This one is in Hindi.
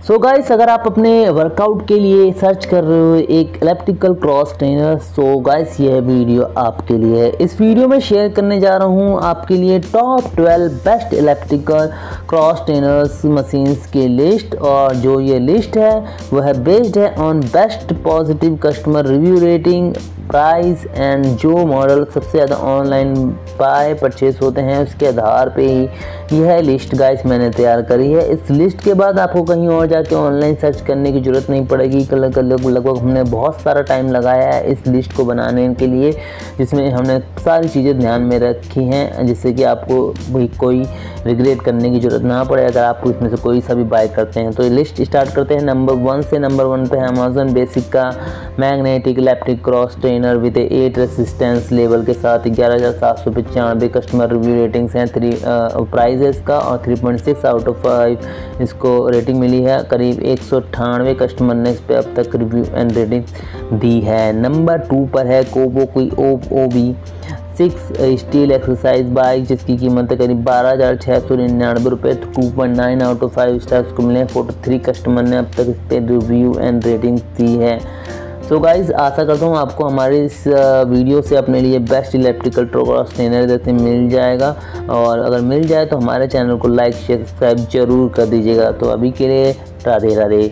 सो so गाइस अगर आप अपने वर्कआउट के लिए सर्च कर रहे हो एक electrical cross trainer so guys यह वीडियो आपके लिए है। इस वीडियो में शेयर करने जा रहा हूँ आपके लिए top 12 best electrical cross trainers machines की लिस्ट और जो ये लिस्ट है, वह बेस्ड है on best positive customer review rating price and जो मॉडल सबसे ज़्यादा ऑनलाइन बाय परचेज होते हैं, उसके आधार पे ही यह लिस्ट गाइस मैंने तैयार करी है। इस लिस्ट के बाद आपको कहीं और जाके ऑनलाइन सर्च करने की ज़रूरत नहीं पड़ेगी। कल कल लगभग हमने बहुत सारा टाइम लगाया है इस लिस्ट को बनाने के लिए, जिसमें हमने सारी चीज़ें ध्यान में रखी हैं, जिससे कि आपको कोई रिग्रेट करने की ज़रूरत ना पड़े। अगर आपको इसमें से कोई सा भी बाय करते हैं तो लिस्ट स्टार्ट करते हैं। नंबर वन से नंबर वन पे है अमेजोन बेसिक का magnetic electric cross trainer with eight resistance level के साथ ग्यारह हज़ार सात सौ पचानवे कस्टमर रिव्यू रेटिंग्स हैं। थ्री प्राइज है इसका और three point six out of five इसको रेटिंग मिली है। करीब एक सौ अट्ठानवे कस्टमर ने इस पर अब तक रिव्यू एंड रेटिंग दी है। नंबर टू पर है कोबो कोई O O B six steel exercise bike जिसकी कीमत है करीब बारह हज़ार छः सौ निन्यानवे रुपये two point nine out of five stars को मिले फोर्टी थ्री कस्टमर ने अब तक इस पर रिव्यू एंड रेटिंग दी है। सो गाइज़ आशा करता हूँ आपको हमारे इस वीडियो से अपने लिए बेस्ट इलेक्ट्रिकल ट्रोक्रॉस ट्रेनर जैसे मिल जाएगा। और अगर मिल जाए तो हमारे चैनल को लाइक शेयर सब्सक्राइब ज़रूर कर दीजिएगा। तो अभी के लिए राधे राधे